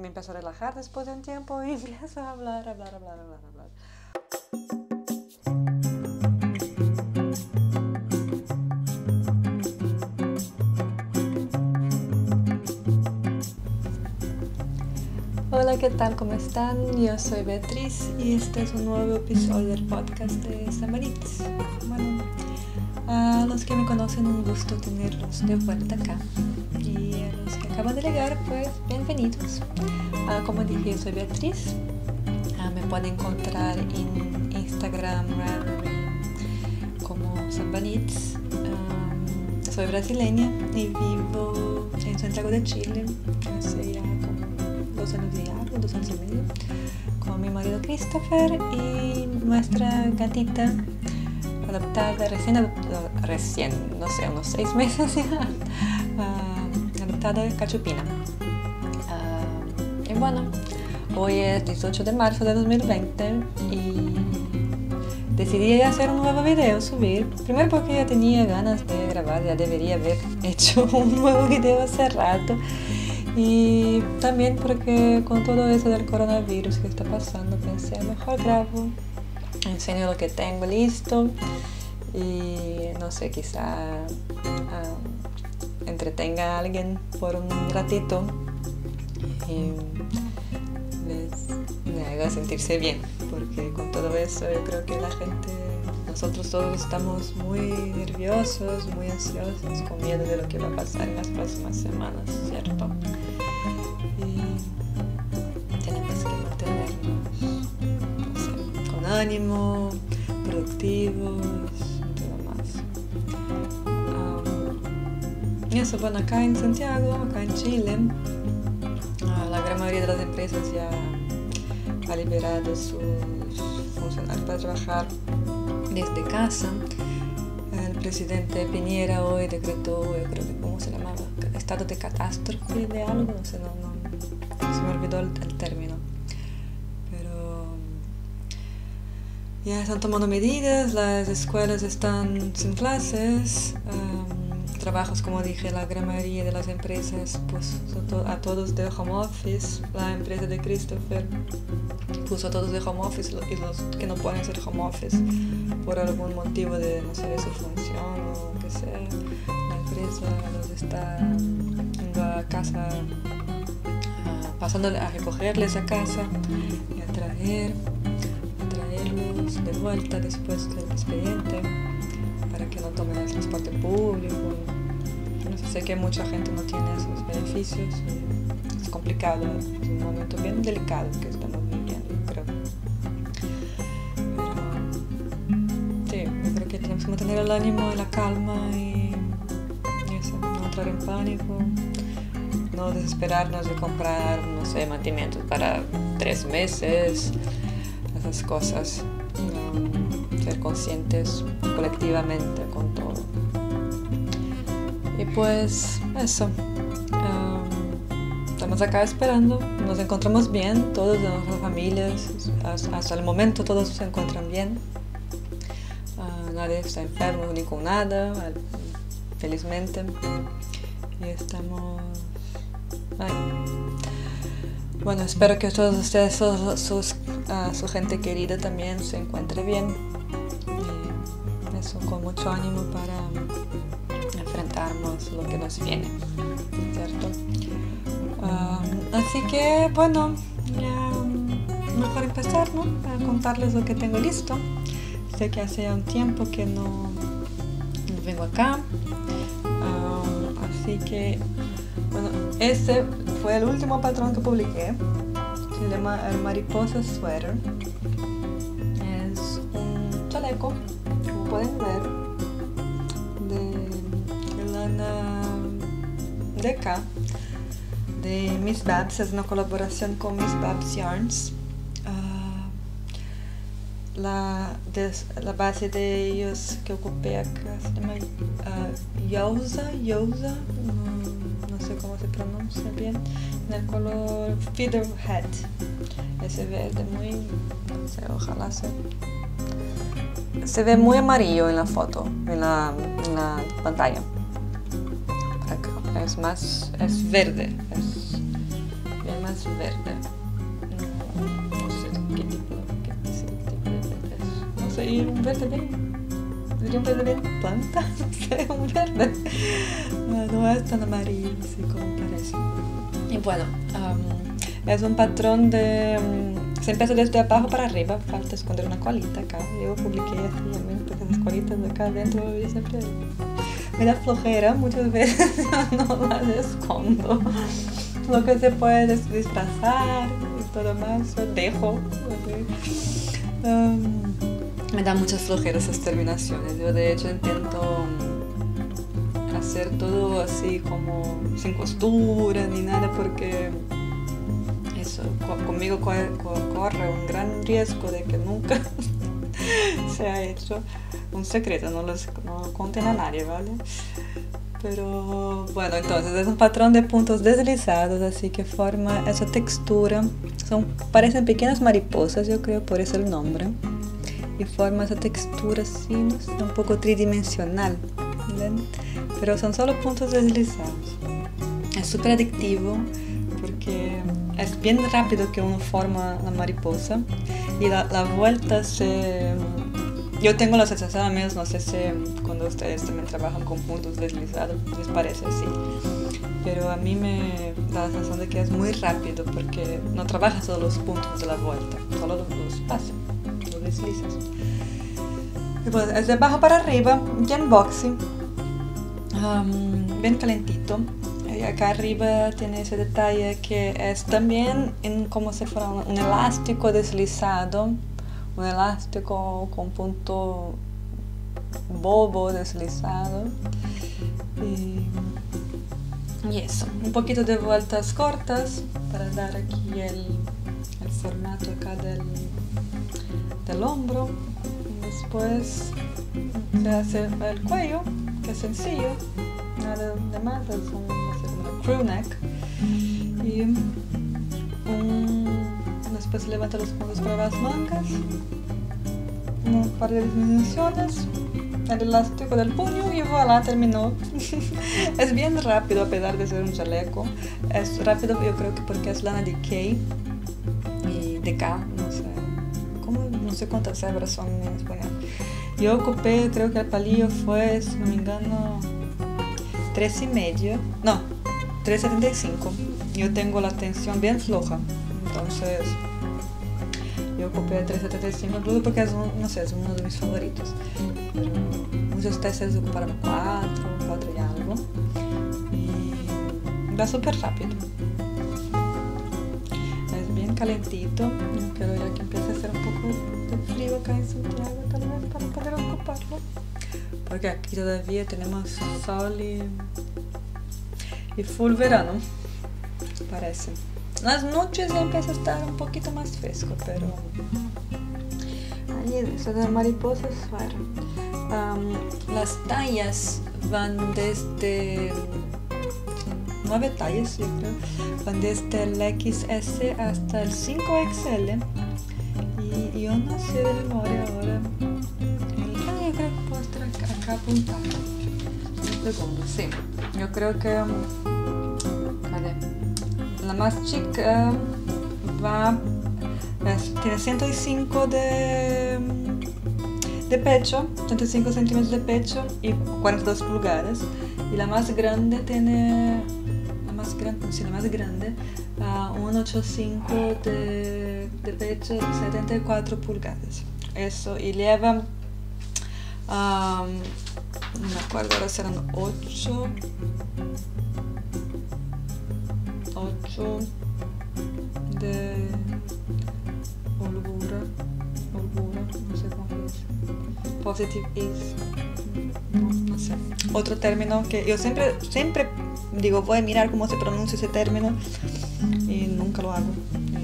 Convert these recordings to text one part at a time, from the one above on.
Me empiezo a relajar después de un tiempo y empiezo a hablar, hablar, hablar, hablar, hablar. Hola, ¿qué tal? ¿Cómo están? Yo soy Beatriz y este es un nuevo episodio del podcast de Samaritz. Bueno, a los que me conocen, un gusto tenerlos de vuelta acá. Y a los que acaban de llegar, pues bienvenidos. Ah, como dije, soy Beatriz. Ah, me pueden encontrar en Instagram como Sambanitz. Ah, soy brasileña y vivo en Santiago de Chile hace ya como dos años y algo, dos años y medio, con mi marido Christopher y nuestra gatita adoptada, recién no sé, unos seis meses ya, adoptada Cachupina. Uh, y bueno, hoy es 18 de marzo de 2020 y decidí hacer un nuevo video, subir. Primero porque ya tenía ganas de grabar, ya debería haber hecho un nuevo video hace rato. Y también porque con todo eso del coronavirus que está pasando, pensé, mejor grabo, enseño lo que tengo listo y no sé, quizá um, entretenga a alguien por un ratito y les, me haga sentirse bien, porque con todo eso yo creo que la gente, nosotros todos estamos muy nerviosos, muy ansiosos, con miedo de lo que va a pasar en las próximas semanas, ¿cierto? Y tenemos que mantenernos con ánimo, productivos Um, y eso, bueno, acá en Santiago, acá en Chile, uh, la gran mayoría de las empresas ya ha liberado sus funcionarios para trabajar desde casa. El presidente Piñera hoy decretó, yo creo que, ¿cómo se llamaba? Estado de catástrofe de algo, no sé, no, no se me olvidó el, el término. Ya están tomando medidas, las escuelas están sin clases, um, trabajos, como dije, la gran mayoría de las empresas pues a todos de home office, la empresa de Christopher puso a todos de home office y los que no pueden ser home office por algún motivo de, no sé, de su función o lo que sea, la empresa los está a casa, uh, pasando a recogerles a casa y a traer, a traerlos de vuelta después del expediente que no tomen el transporte público. No sé, que mucha gente no tiene esos beneficios es complicado, es un momento bien delicado que estamos viviendo, creo. Pero sí, yo creo que tenemos que mantener el ánimo y la calma y, eso, no entrar en pánico, no desesperarnos de comprar, no sé, mantenimientos para tres meses, esas cosas. Ser conscientes colectivamente con todo. Y pues eso. Um, estamos acá esperando. Nos encontramos bien, todos de nuestras familias. Hasta el momento todos se encuentran bien. Uh, nadie está enfermo ni con nada, felizmente. Y estamos... Bueno, espero que todos ustedes, uh, su gente querida también se encuentre bien. Con mucho ánimo para enfrentarnos lo que nos viene, ¿cierto? Uh, así que, bueno, ya mejor empezar, ¿no? A contarles lo que tengo listo. Sé que hace un tiempo que no, vengo acá. Uh, así que, bueno, este fue el último patrón que publiqué. Se llama el Mariposa Sweater. Acá, de Miss Babs. Es una colaboración con Miss Babs Yarns. Uh, la, de, la base de ellos que ocupé acá se llama uh, Yauza, Yauza, no, no sé cómo se pronuncia bien, en el color Featherhead, ese verde muy, no sé, ojalá se, se ve muy amarillo en la foto, en la, en la pantalla. Es más, es verde, es bien más verde. No sé qué tipo, qué, tipo de verde es. No sé, un verde bien. Diría un verde bien planta, no un verde. No, es tan amarillo así como parece. Y bueno, um, es un patrón de. Um, se empieza desde abajo para arriba, falta esconder una colita acá. Yo publiqué así también, porque las colitas de acá adentro yo siempre me da flojera, muchas veces no las escondo. Lo que se puede disfrazar y todo más, lo dejo. Um, me da muchas flojeras esas terminaciones. Yo de hecho intento hacer todo así como sin costura ni nada porque conmigo corre, un gran riesgo de que nunca se ha hecho un secreto, no, los, no lo conten a nadie, ¿vale? Pero bueno, entonces es un patrón de puntos deslizados, así que forma esa textura. Son, parecen pequeñas mariposas, yo creo, por eso el nombre. Y forma esa textura así, un poco tridimensional. Pero son solo puntos deslizados. Es súper adictivo porque es bien rápido que uno forma la mariposa y la, la vuelta se... Yo tengo la sensación, al menos no sé si cuando ustedes también trabajan con puntos deslizados les parece así, pero a mí me da la sensación de que es muy rápido porque no trabaja solo los puntos de la vuelta, solo los, los pasas, los deslizas. Y pues es de abajo para arriba, bien boxy, um, bien calentito acá arriba tiene ese detalle que es también en como si fuera un, elástico deslizado, un elástico con punto bobo deslizado. Y, eso, un poquito de vueltas cortas para dar aquí el, el formato acá del, del hombro. Y después se hace el cuello, que es sencillo, nada de más, es un crew neck y después levanta los puntos para las mangas un par de disminuciones el elástico del puño y voilà, terminó. es bien rápido a pesar de ser un chaleco. Es rápido yo creo que porque es lana de K y de K, no sé. ¿Cómo? No sé cuántas hebras son en español. Yo ocupé, creo que el palillo fue, si no me engano, tres y medio. No, 3.75. Yo tengo la tensión bien floja, entonces yo ocupé 3.75 incluso porque es, no sé, es uno de mis favoritos. Pero muchos testes ocuparon 4, 4 y algo. Y va súper rápido. Es bien calentito. Yo quiero ya que empiece a hacer un poco de frío acá en Santiago tal para poder ocuparlo. Porque aquí todavía tenemos sol y y full verano, parece. Las noches ya empieza a estar un poquito más fresco, pero ahí eso de mariposas, um, las tallas van desde nueve tallas, yo creo, van desde el XS hasta el 5XL. Y yo no sé de memoria ahora. El, yo creo que puedo estar acá, segundo, sí. Yo creo que la más chica va tiene 105 de, de pecho, 105 centímetros de pecho y 42 pulgadas. Y la más grande tiene, la más grande, sí, la más grande, uh, 185 de, de pecho, 74 pulgadas. Eso, y lleva no me acuerdo, ahora serán 8. 8 de holgura. Holgura, no sé cómo dice. Positive is. No, sé. Otro término que yo siempre, siempre digo, voy a mirar cómo se pronuncia ese término y nunca lo hago.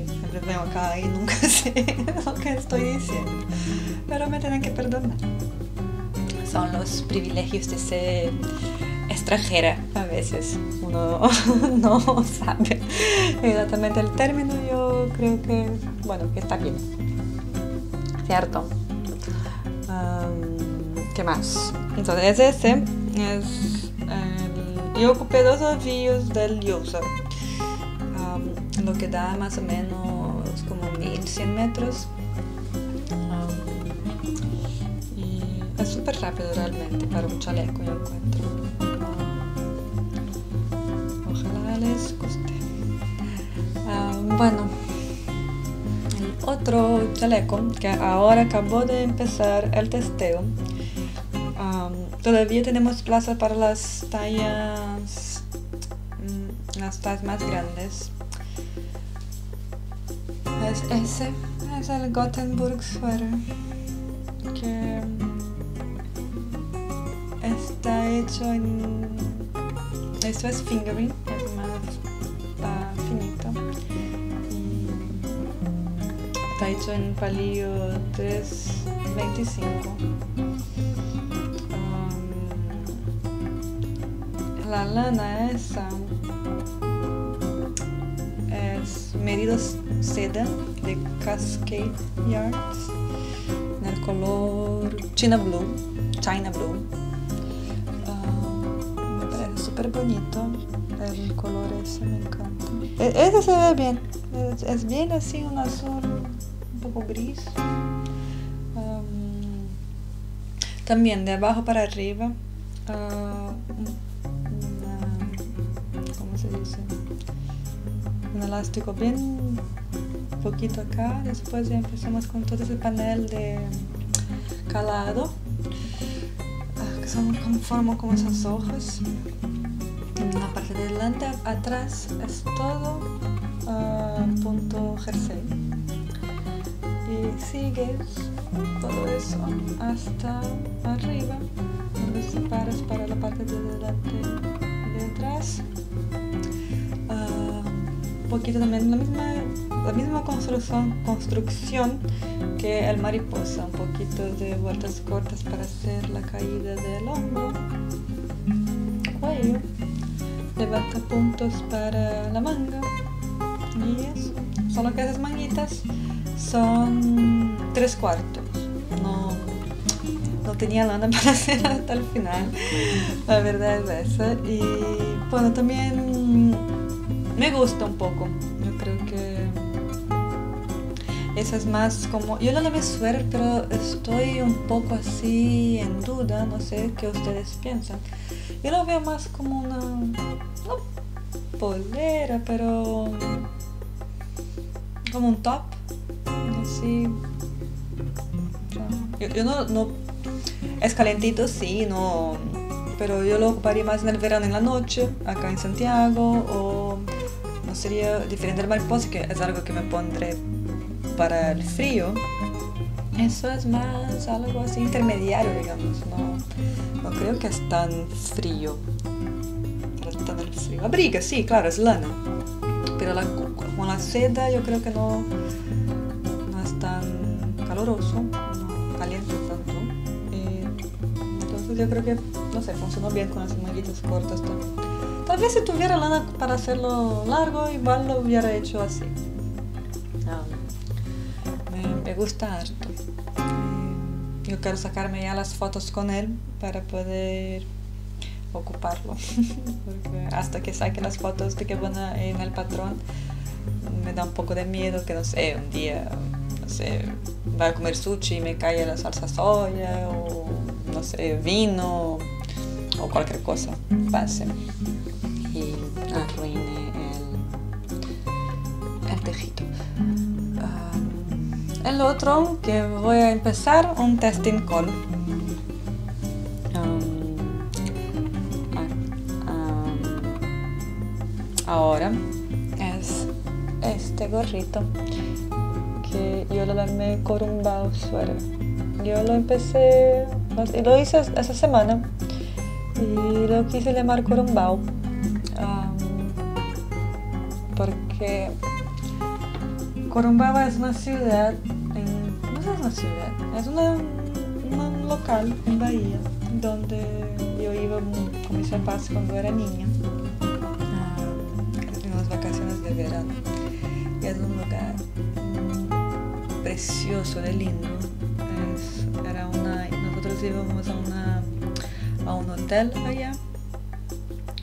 siempre veo acá y nunca sé lo que estoy diciendo. Pero me tienen que perdonar son los privilegios de ser extranjera. A veces uno no sabe exactamente el término. Yo creo que, bueno, que está bien. ¿Cierto? ¿Qué más? Entonces ese es yo ocupé dos ovillos del user. lo que da más o menos como 1100 metros. Es súper rápido realmente para un chaleco, yo encuentro. Bueno, el otro chaleco que ahora acabó de empezar el testeo. todavía tenemos plaza para las tallas las tallas más grandes. Es ese, es el Gothenburg Sweater, que está hecho en... Esto es fingering, hecho en palillo 325. Um, la lana esa medidos seda de Cascade Yards en el color China Blue, China Blue. Uh, me parece súper bonito el color ese, me encanta. E ese se ve bien, es, es, bien así, un azul un poco gris. También de abajo para arriba. Uh, elástico bien poquito acá, después ya empezamos con todo ese panel de calado, ah, que son como forman como esas hojas. En la parte de delante, atrás es todo uh, punto jersey. Sigues todo eso hasta arriba, donde separas para la parte de delante de atrás poquito también la misma, la misma construcción, construcción que el mariposa, un poquito de vueltas cortas para hacer la caída del hombro, cuello, levanta puntos para la manga y eso. Que esas manguitas son tres cuartos, no, no tenía lana para hacer hasta el final, la verdad es esa. Y bueno, también me gusta un poco. Yo creo que esa es más como... Yo la llamé suéter, pero estoy un poco así en duda, no sé qué ustedes piensan. Yo lo veo más como una... No polera, pero... Como un top. Así... Yo, no, no... Es calentito, sí, no... Pero yo lo ocuparía más en el verano en la noche, acá en Santiago, o no sería diferente del mariposa, que es algo que me pondré para el frío. Eso es más algo así intermediario, digamos. No, no creo que es tan frío. Tan el frío. Abriga, sí, claro, es lana. Pero con la seda yo creo que no, no tan caloroso, no calienta tanto. entonces yo creo que, no sé, funcionó bien con las manguitas cortas también. Tal vez si tuviera lana para hacerlo largo, igual lo hubiera hecho así. Ah, me, gusta harto. Yo quiero sacarme ya las fotos con él para poder ocuparlo. Porque hasta que saque las fotos de que van en el patrón, me da un poco de miedo que, no sé, un día, sé, va a comer sushi y me cae la salsa soya o, no sé, vino o cualquier cosa pase y arruine el, el tejido. Um, el otro que voy a empezar un testing call. Um, um, ahora es este gorrito yo lo llamé Corumbao Sweater. Yo lo empecé, lo hice esa semana y lo quise llamar Corumbao porque Corumbaba es una ciudad, no es una ciudad, es un local en Bahía donde yo iba con mis papás cuando era niña, en las vacaciones de verano. Y es un lugar precioso, de lindo. era una, nosotros íbamos a, una, a un hotel allá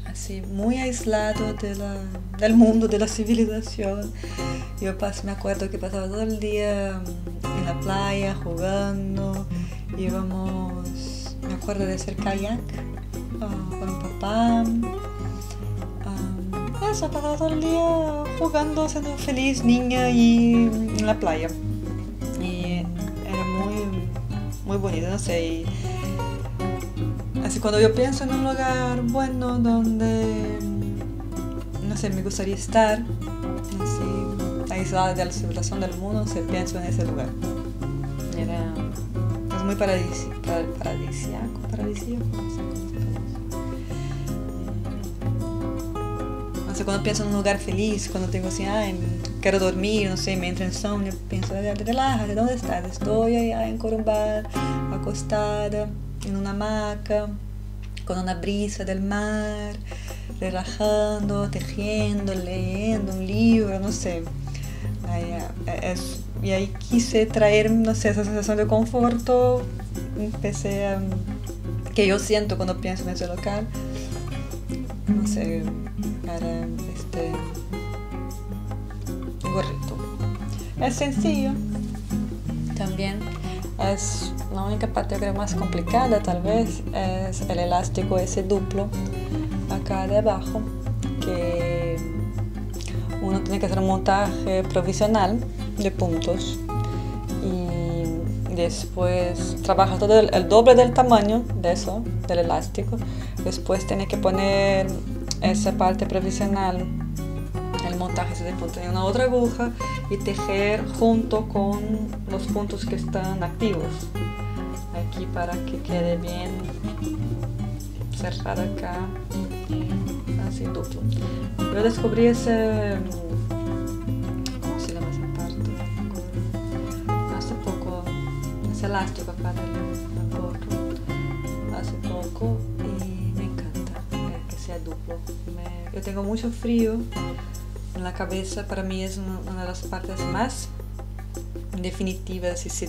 así muy aislado de del mundo, de la civilización. Yo pas, me acuerdo que pasaba todo el día mm, en la playa jugando, íbamos, me acuerdo de hacer kayak uh, con papá. Um, eso, pasaba todo el día jugando, siendo feliz niña y en la playa. Muy bonito, no sé. Y, Así cuando yo pienso en un lugar bueno donde, no sé, me gustaría estar, así, aislada de la civilización del mundo, se pienso en ese lugar. Era, es muy paradisi, paradisiaco, paradisíaco, cuando pienso en un lugar feliz, cuando tengo así, ay, quiero dormir, no sé, me entra insomnio, pienso, relájate, ¿dónde estás? Estoy allá en Corumbá, acostada en una hamaca, con una brisa del mar, relajando, tejiendo, leyendo un libro, no sé. y ahí quise traer, no sé, esa sensación de conforto, empecé a, que yo siento cuando pienso en ese local, no sé, para este gorrito. Es sencillo también es la única parte creo más complicada tal vez es el elástico ese duplo acá de abajo que uno tiene que hacer un montaje provisional de puntos y después trabaja todo el, doble del tamaño de eso, del elástico. Después tiene que poner esa parte provisional montaje se punto en una otra aguja y tejer junto con los puntos que están activos aquí para que quede bien cerrada acá así duplo yo descubrí ese ¿cómo se llama esa parte? hace poco ese elástico acá del duplo yo tengo mucho frío en la cabeza para mí es una, de las partes más definitivas. Si, si,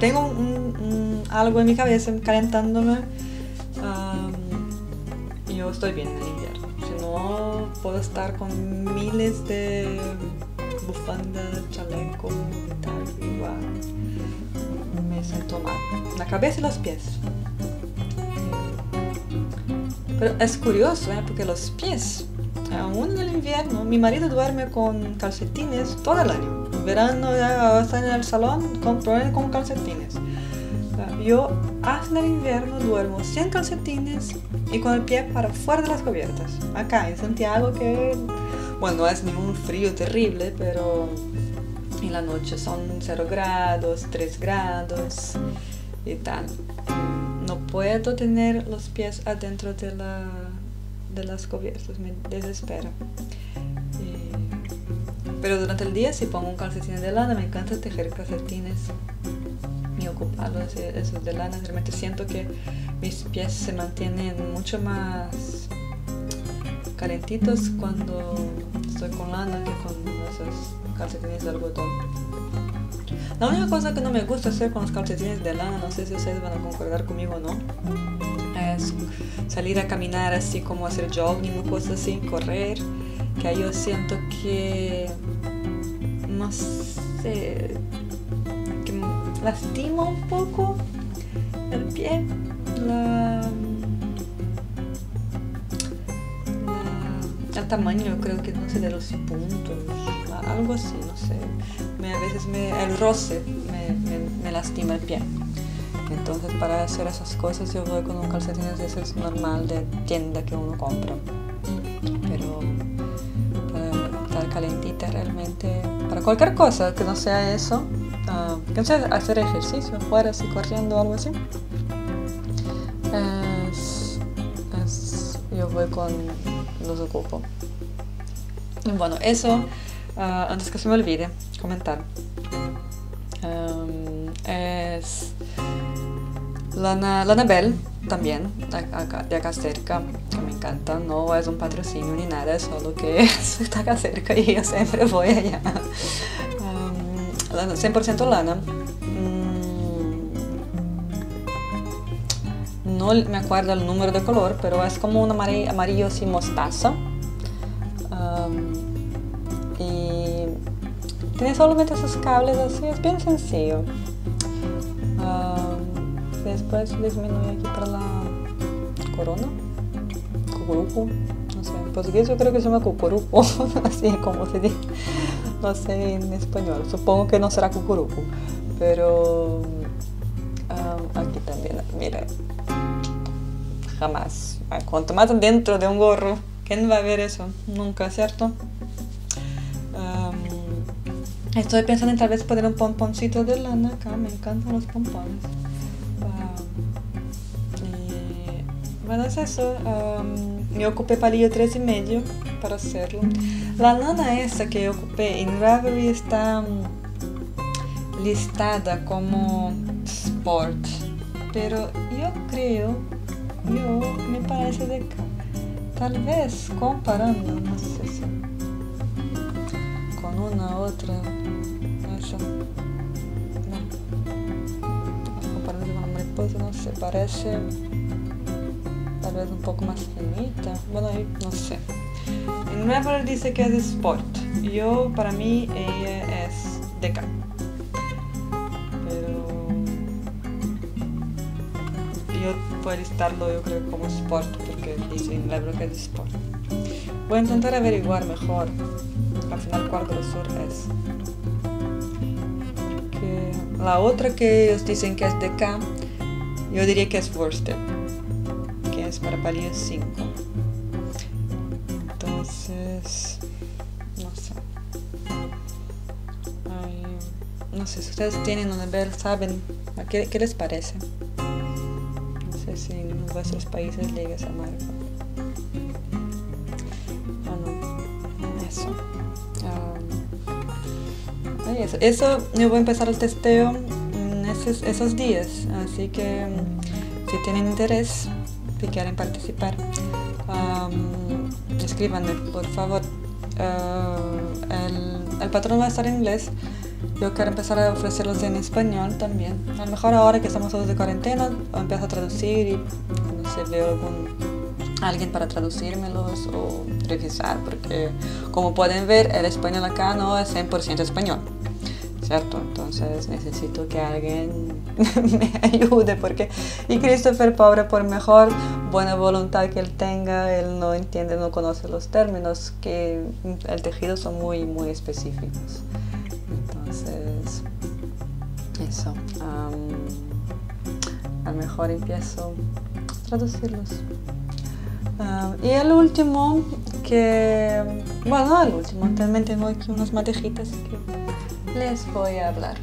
tengo un, algo en mi cabeza calentándome, yo estoy bien en el invierno. Si no, puedo estar con miles de bufandas, chaleco y tal, igual me siento mal. La cabeza y los pies. Pero es curioso, ¿eh? porque los pies aún en el invierno, mi marido duerme con calcetines todo el año. En verano ya en el salón con, con calcetines. Yo hasta el invierno duermo sin calcetines y con el pie para fuera de las cubiertas. Acá en Santiago que, bueno, no es ningún frío terrible, pero en la noche son 0 grados, 3 grados y tal. No puedo tener los pies adentro de la de las cubiertas, me desespera. pero durante el día si pongo un calcetín de lana, me encanta tejer calcetines y ocuparlos, esos de lana. Realmente siento que mis pies se mantienen mucho más calentitos cuando estoy con lana que con esos calcetines de algodón. La única cosa que no me gusta hacer con los calcetines de lana, no sé si ustedes van a concordar conmigo o no, es salir a caminar así como hacer jogging o cosas así, correr, que ahí yo siento que, no sé, que lastima un poco el pie, el tamaño creo que no sé de los puntos, algo así, no sé, me, a veces me, el roce me lastima el pie. Entonces para hacer esas cosas yo voy con un calcetín de es normal de tienda que uno compra. Pero para estar calentita realmente, para cualquier cosa que no sea eso, uh, que no sea hacer ejercicio afuera, así corriendo o algo así, yo voy con los ocupo. Bueno, eso, ah, antes que se me olvide, comentar. es Lana, Lana Bell también, de acá cerca, que me encanta, no es un patrocinio ni nada, es solo que está acá cerca y yo siempre voy allá. Um, 100% lana. Mm, no me acuerdo el número de color, pero es como un amarillo, amarillo así mostaza. Tiene solamente esos cables así, es bien sencillo. después disminuye aquí para la corona, cucuruco, no sé, en portugués yo creo que se llama cucuruco, así como se dice, no sé en español, supongo que no será cucuruco, pero aquí también, mira, jamás. Cuanto más dentro de un gorro, ¿quién va a ver eso? Nunca, ¿cierto? Estoy pensando en tal vez poner un pomponcito de lana acá, me encantan los pompones. bueno, es eso. yo ocupé palillo tres y medio para hacerlo. La lana esa que ocupé en Ravelry está mm, listada como sport, pero yo creo yo me parece de acá. Tal vez comparando, no sé si con una otra, no, con no sé, parece tal vez un poco más finita, bueno, no sé. En Never dice que es sport, yo para mí ella es de acá. yo puedo listarlo yo creo como sport porque dice en la que es sport. Voy a intentar averiguar mejor al final cuál grosor es. La otra que ellos dicen que es de K, yo diría que es worsted, que es para palillos 5. Entonces, no sé. no sé si ustedes tienen una ver, saben, ¿qué, qué les parece? si en vuestros países llega esa marca. Eso. Eso yo voy a empezar el testeo en esos, esos días, así que si tienen interés, si quieren participar, escríbanme, por favor. el, el patrón va a estar en inglés yo quiero empezar a ofrecerlos en español también. A lo mejor ahora que estamos todos de cuarentena, empiezo a traducir y no sé, veo algún, alguien para traducírmelos o revisar, porque como pueden ver, el español acá no es 100% español. ¿Cierto? Entonces necesito que alguien me ayude porque y Christopher pobre por mejor buena voluntad que él tenga él no entiende no conoce los términos que el tejido son muy muy específicos entonces, eso. a lo mejor empiezo a traducirlos. y el último, que, bueno, el último, también tengo aquí unas madejitas que les voy a hablar.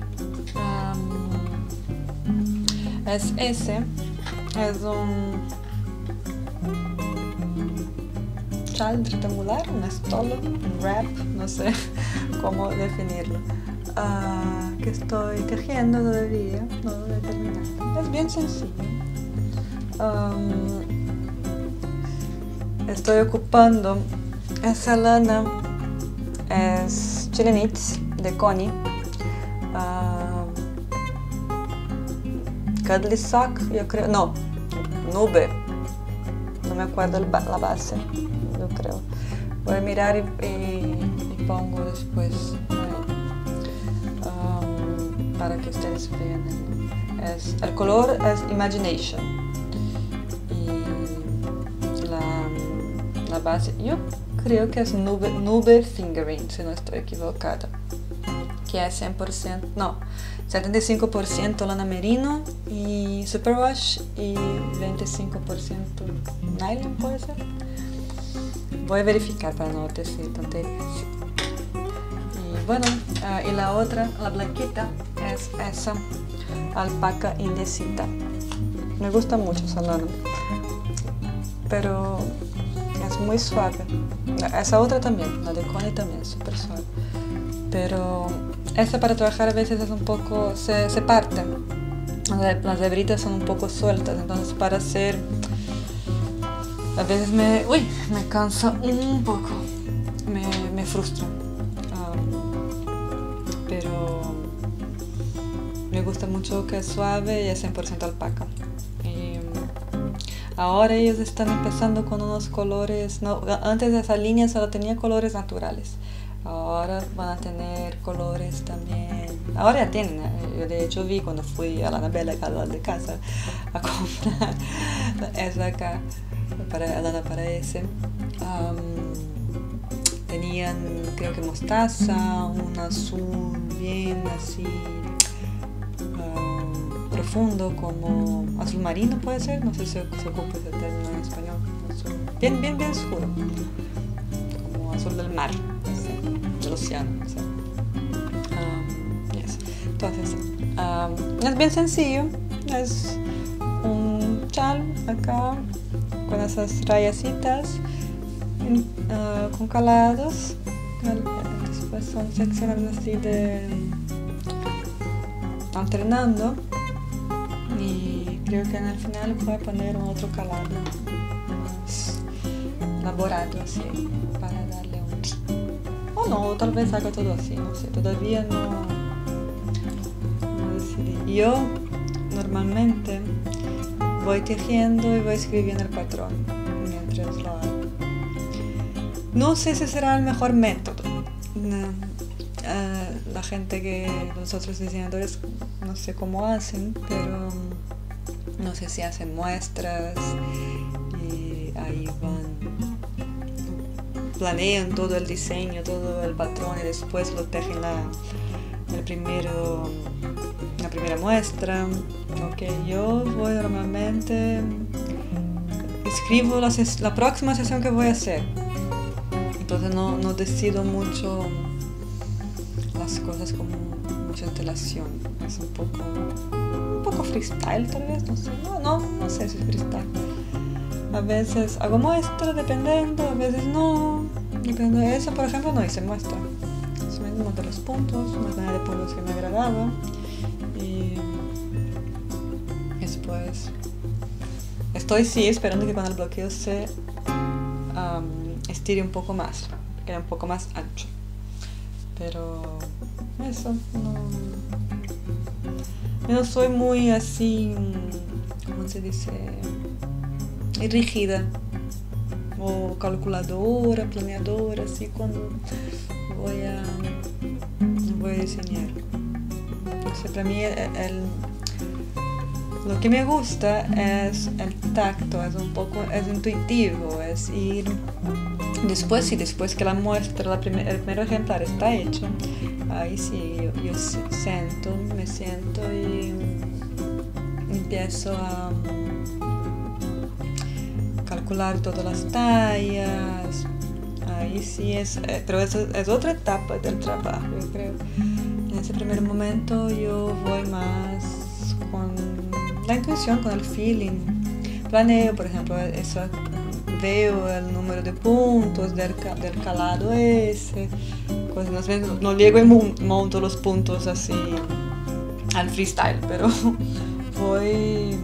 es ese, es un chal rectangular, un estolo, un wrap, no sé cómo definirlo. Ah, que estoy tejiendo todavía, no lo he terminado. Es bien sencillo. estoy ocupando esa lana, es Chilenits de Connie. Uh, Cuddly Sock, yo creo, no, Nube, no me acuerdo la base, yo creo. Voy a mirar y, y pongo después para que ustedes vean. Es, el color es Imagination. Y la, la, base, yo creo que es nube, nube fingering, si no estoy equivocada. Que es 100%, no, 75% lana merino y superwash y 25% nylon, puede ser. Voy a verificar para no decir tonterías. Y bueno, uh, y la otra, la blanquita, es esa alpaca indecita. Me gusta mucho esa lana, pero es muy suave. Esa otra también, la de Connie también es súper suave. Pero esta para trabajar a veces es un poco, se, se parte. Las hebritas son un poco sueltas, entonces para hacer, a veces me, uy, me cansa un poco, me, me frustra. Me gusta mucho que es suave y es 100% alpaca. Ahora ellos están empezando con unos colores, no, antes de esa línea solo tenía colores naturales. Ahora van a tener colores también. Ahora ya tienen. Eh, yo de hecho vi cuando fui a la Anabela de casa a comprar esa acá para Alana para ese. tenían creo que mostaza, un azul bien así profundo como azul marino puede ser, no sé si se, ocupa ese término en español, bien, bien, bien oscuro, como azul del mar, océano. Entonces, es bien sencillo, es un chal acá con esas rayasitas ah, con calados, después son secciones así de alternando creo que en el final voy a poner un otro calado más elaborado así para no tal vez haga todo así no sé todavía no, yo normalmente voy tejiendo y voy escribiendo el patrón mientras lo hago. No sé si será el mejor método. Eh, la gente que los otros diseñadores no sé cómo hacen pero no sé si hacen muestras y ahí van, planean todo el diseño, todo el patrón y después lo tejen la, la primera muestra. Ok, yo voy normalmente, escribo la, próxima sesión que voy a hacer. Entonces no, decido mucho las cosas con mucha antelación. Es un poco poco freestyle tal vez, no sé, no, no, no sé si es freestyle. A veces hago muestra dependiendo, a veces no. De eso, por ejemplo, no hice muestra. me monté los puntos, una cantidad de puntos que me agradaba. Y después estoy sí esperando que cuando el bloqueo se estire un poco más, quede un poco más ancho. Pero eso no yo no soy muy así, ¿cómo se dice? Rígida o calculadora, planeadora, así cuando voy a, voy a diseñar. Para mí el, lo que me gusta es el tacto, es un poco, es intuitivo, es ir después y después que la muestra, el primer ejemplar está hecho, ahí sí, yo, siento, me siento y empiezo a calcular todas las tallas. Ahí sí es, eh, pero eso es otra etapa del trabajo, yo creo. En ese primer momento yo voy más con la intuición, con el feeling. Planeo, por ejemplo, eso, veo el número de puntos del, del calado ese, pues no, no llego y monto los puntos así al freestyle, pero voy,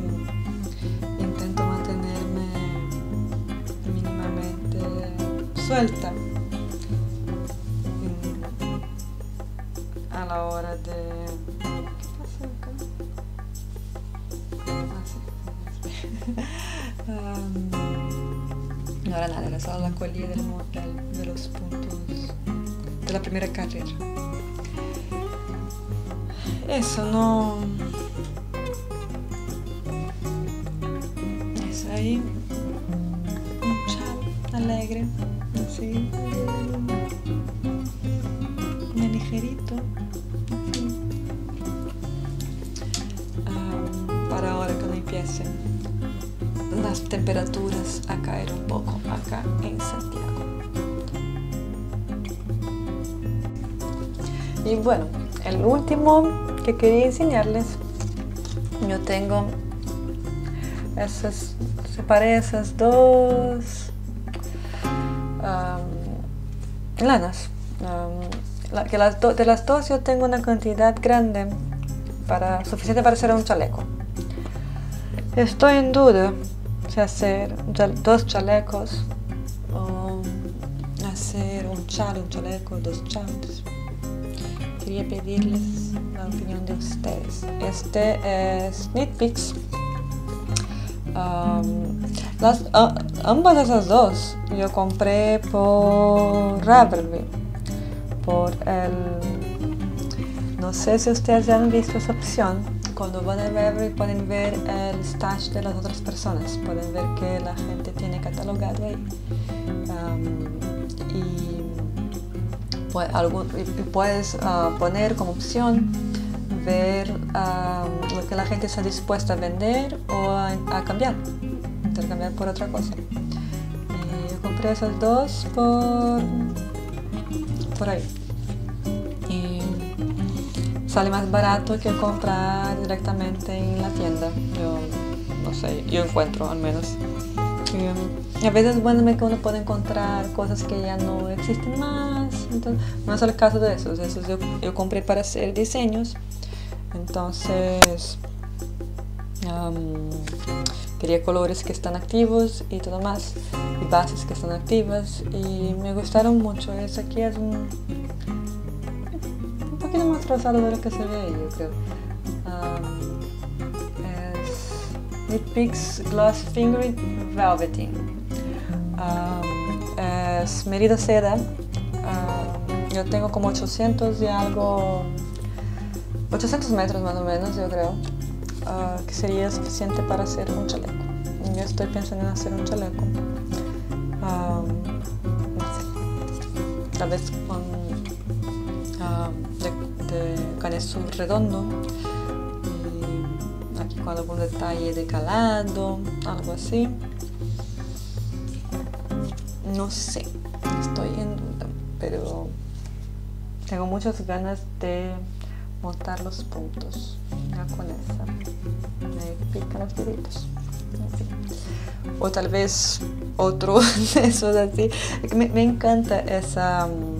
suelta a la hora de... um, no era nada, era solo la colilla del, de los puntos la primera carrera. Eso no... Es ahí. Alegre. Así. Muy ligerito. Ah, para ahora cuando empiecen las temperaturas a caer un poco acá en Santiago. Y bueno, el último que quería enseñarles, yo tengo esas, separé esas dos lanas. que de las dos yo tengo una cantidad grande para suficiente para hacer un chaleco. Estoy en duda si hacer dos chalecos o hacer un chal, un chaleco, dos chales quería pedirles la opinión de ustedes. Este es Nitpicks las, ambas esas dos yo compré por Ravelry, por el... No sé si ustedes ya han visto esa opción. Cuando van a Ravelry pueden ver el stash de las otras personas, pueden ver que la gente tiene catalogado ahí. y, puedes ah, poner como opción ver lo que la gente está dispuesta a vender o a cambiar intercambiar por otra cosa. Eh, yo compré esas dos por, por ahí. Y sale más barato que comprar directamente en la tienda. Yo no sé, yo encuentro al menos. Y, a veces bueno que uno puede encontrar cosas que ya no existen más. Entonces, no es el caso de esos. Esos yo, yo compré para hacer diseños. Entonces, quería colores que están activos y todo más, y bases que están activas y me gustaron mucho. Este aquí es un, un poquito más rosado de lo que se ve yo creo. Um, es Pix Gloss Fingering Velveting. Um, es medida seda. Um, yo tengo como 800 y algo, 800 metros más o menos, yo creo. Ah, que sería suficiente para hacer un chaleco. Yo estoy pensando en hacer un chaleco. tal vez con de, de redondo aquí con algún detalle de calado, algo así. No sé, estoy en duda, pero tengo muchas ganas de montar los puntos ya con esa. Me pican los deditos o tal vez otro de esos así. Me, encanta esa um,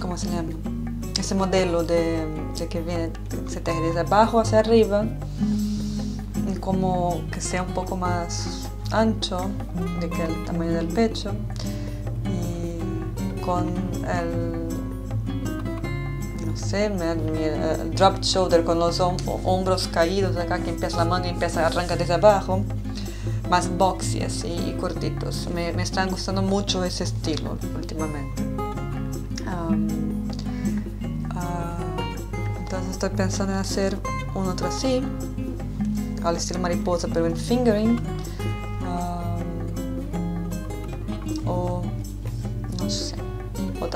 ¿cómo se llama? ese modelo de, de que viene se teje desde abajo hacia arriba y como que sea un poco más ancho de que el tamaño del pecho con el, sé, el, drop shoulder, con los hombros caídos acá, que empieza la mano y empieza a arrancar desde abajo, más boxy y cortitos. Me, me están gustando mucho ese estilo últimamente. Ah, entonces estoy pensando en hacer un otro así, al estilo mariposa, pero en fingering.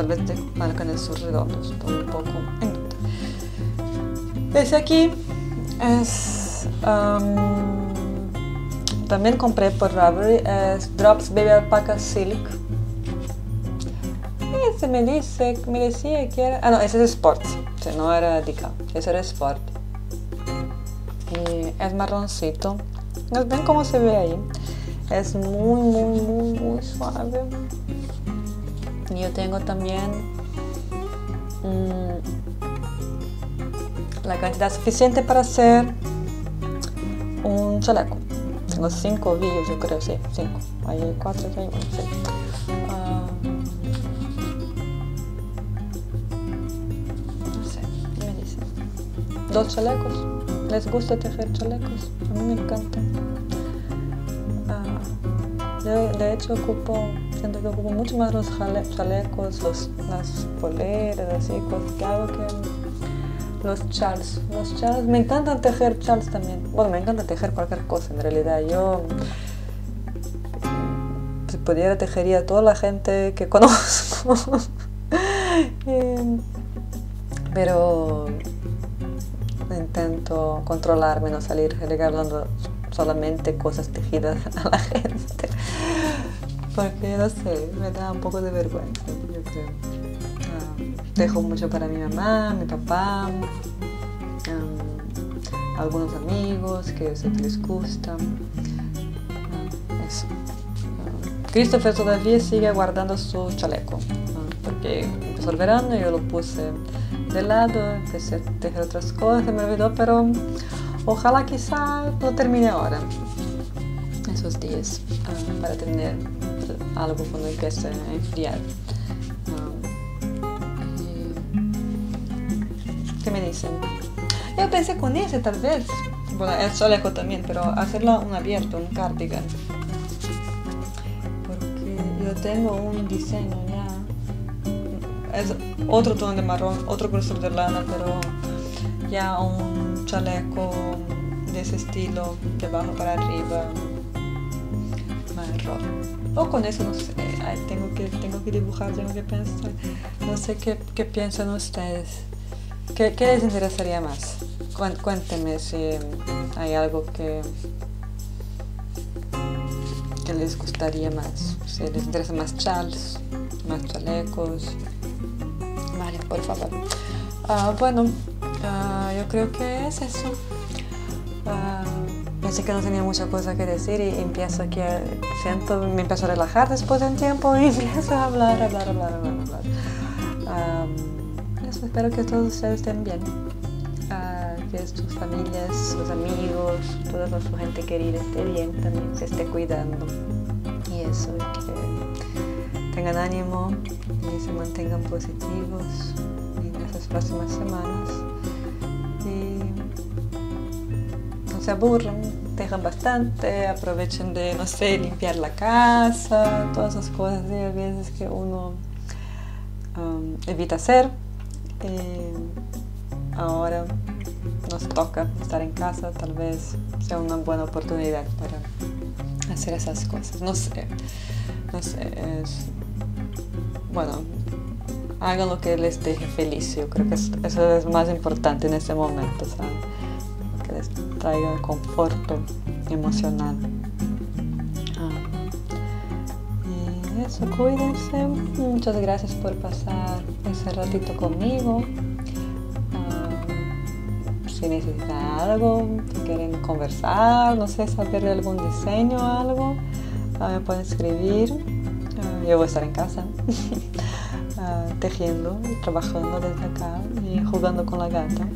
Tal vez te marcan esos redondos, un poco en duda. Ese aquí es... también compré por Ravelry, es Drops Baby Alpaca Silk. Ese me dice, me decía que era... Ah, no, ese es Sport, no era Dica, ese era Sport. Y es marroncito. ¿Ven cómo se ve ahí? Es muy, muy, muy, muy suave yo tengo también mm, la cantidad suficiente para hacer un chaleco. Tengo cinco vídeos, yo creo, sí, cinco. Hay cuatro, hay uno, sí. Dos chalecos. ¿Les gusta tejer chalecos? A mí me encanta. Ah, de hecho, ocupo siento que ocupo mucho más los chalecos, los, las poleras, así, cosas que hago que los chals. Los chals, me encanta tejer chals también. Bueno, me encanta tejer cualquier cosa en realidad. Yo, si pudiera, tejería a toda la gente que conozco. pero intento controlarme, no salir regalando solamente cosas tejidas a la gente porque no sé, me da un poco de vergüenza. Ah, dejo mucho para mi mamá, mi papá, algunos amigos que sé que les gusta. Ah, eso. Ah, Christopher todavía sigue guardando su chaleco, porque empezó el verano yo lo puse de lado, empecé a tejer otras cosas, me olvidó, pero ojalá quizá lo termine ahora, esos días, para tener algo cuando empiece a enfriar. ¿Qué me dicen? Yo pensé con ese tal vez. Bueno, el chaleco también, pero hacerlo un abierto, un cardigan. Porque yo tengo un diseño ya. Es otro tono de marrón, otro grosor de lana, pero ya un chaleco de ese estilo, de abajo para arriba, marrón. O con eso no sé, tengo que, tengo que dibujar, tengo que pensar. No sé qué, qué piensan ustedes. ¿Qué, ¿Qué, les interesaría más? Cuéntenme si hay algo que, que les gustaría más. Si les interesa más chals, más chalecos. Vale, por favor. Uh, bueno, uh, yo creo que es eso. Uh, pensé que no tenía mucha cosa que decir y empiezo que siento, me empiezo a relajar después de un tiempo y empiezo a hablar, hablar, hablar, hablar, eso, espero que todos ustedes estén bien que sus familias, sus amigos, toda su gente querida esté bien, también se esté cuidando. Y eso, que tengan ánimo y se mantengan positivos en esas próximas semanas. Y no se aburran, dejan bastante, aprovechen de, no sé, limpiar la casa, todas esas cosas de veces que uno evita hacer. Eh, ahora nos toca estar en casa, tal vez sea una buena oportunidad para hacer esas cosas. No sé, no sé, es, bueno, hagan lo que les deje feliz. Yo creo que eso es más importante en este momento, ¿saben? Traiga conforto emocional. Ah. Y eso, cuídense. Muchas gracias por pasar ese ratito conmigo si necesitan algo, si quieren conversar, no sé, saber de algún diseño o algo, ah, me pueden escribir. Ah, yo voy a estar en casa ah, tejiendo, trabajando desde acá y jugando con la gata.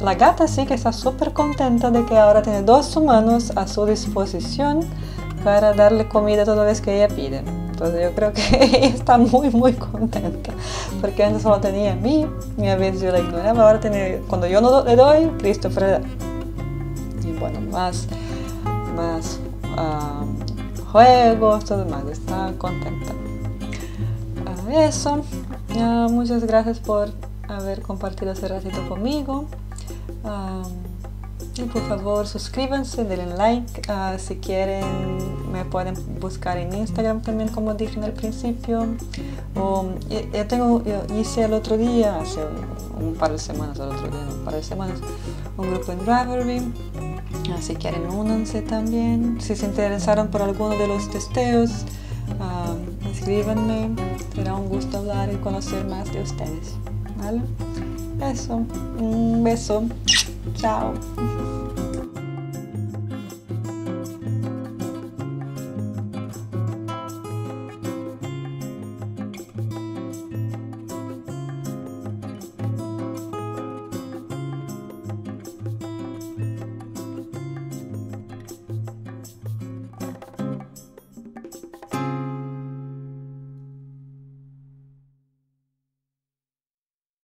La gata sí que está súper contenta de que ahora tiene dos humanos a su disposición para darle comida toda vez que ella pide. Entonces yo creo que ella está muy, muy contenta. Porque antes solo tenía a mí y a veces yo la ignoraba. Ahora tiene, cuando yo no le doy, Christopher Y bueno, más, más uh, juegos, todo más. Está contenta. Uh, eso. Uh, muchas gracias por haber compartido ese ratito conmigo. Y por favor suscríbanse, denle like. Uh, si quieren me pueden buscar en Instagram también como dije en el principio. O, yo, tengo, yo hice el otro día, hace un, par de semanas, el otro día, un par de semanas, un grupo en Ravelry. Uh, si quieren únanse también. Si se interesaron por alguno de los testeos, escríbanme. Será un gusto hablar y conocer más de ustedes. ¿Vale? Eso. Un beso. Chao.